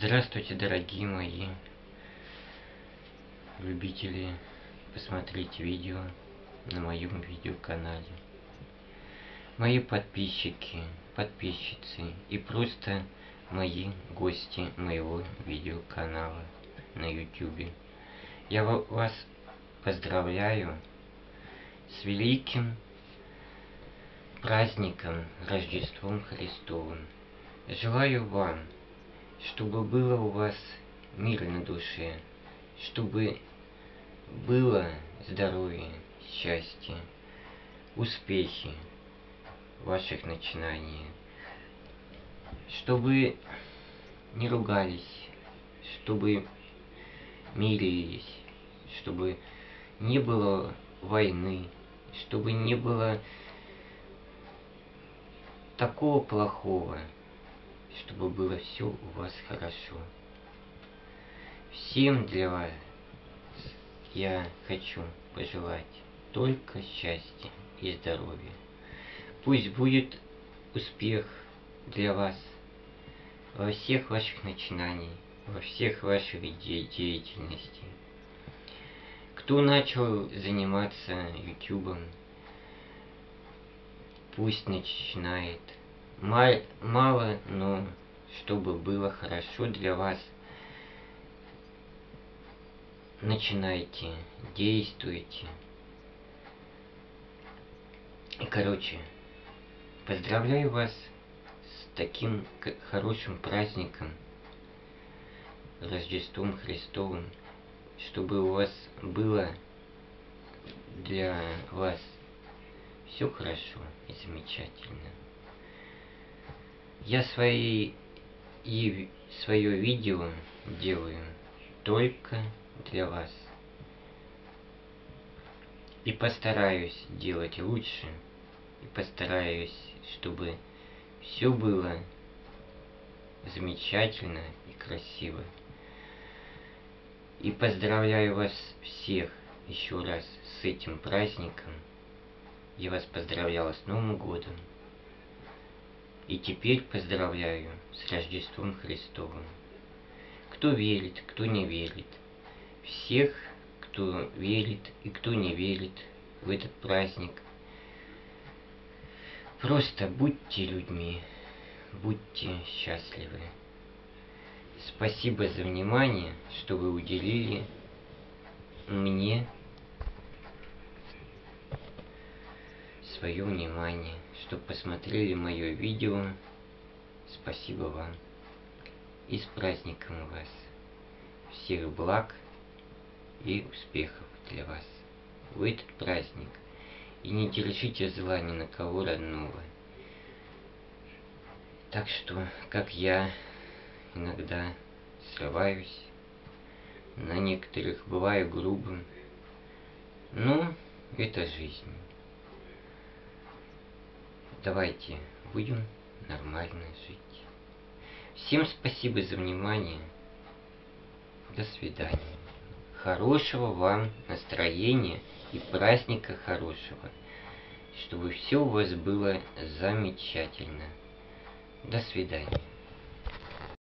Здравствуйте, дорогие мои любители посмотреть видео на моем видеоканале. Мои подписчики, подписчицы и просто мои гости моего видеоканала на YouTube. Я вас поздравляю с великим праздником Рождеством Христовым. Желаю вам, чтобы было у вас мир на душе, чтобы было здоровье, счастье, успехи ваших начинаниях, чтобы не ругались, чтобы мирились, чтобы не было войны, чтобы не было такого плохого, чтобы было все у вас хорошо. Всем для вас я хочу пожелать только счастья и здоровья. Пусть будет успех для вас во всех ваших начинаниях, во всех ваших деятельности. Кто начал заниматься ютубом, пусть начинает. Мало, но чтобы было хорошо для вас, начинайте, действуйте. И, короче, поздравляю вас с таким хорошим праздником, Рождеством Христовым, чтобы у вас было для вас все хорошо и замечательно. Я свои и свое видео делаю только для вас. И постараюсь делать лучше. И постараюсь, чтобы все было замечательно и красиво. И поздравляю вас всех еще раз с этим праздником. Я вас поздравляла с Новым годом. И теперь поздравляю с Рождеством Христовым. Кто верит, кто не верит. Всех, кто верит и кто не верит в этот праздник. Просто будьте людьми, будьте счастливы. Спасибо за внимание, что вы уделили мне свое внимание, что посмотрели мое видео. Спасибо вам. И с праздником вас. Всех благ и успехов для вас в этот праздник. И не держите зла ни на кого родного. Так что, как я иногда срываюсь, на некоторых бываю грубым, но это жизнь. Давайте будем нормально жить. Всем спасибо за внимание. До свидания. Хорошего вам настроения и праздника хорошего. Чтобы все у вас было замечательно. До свидания.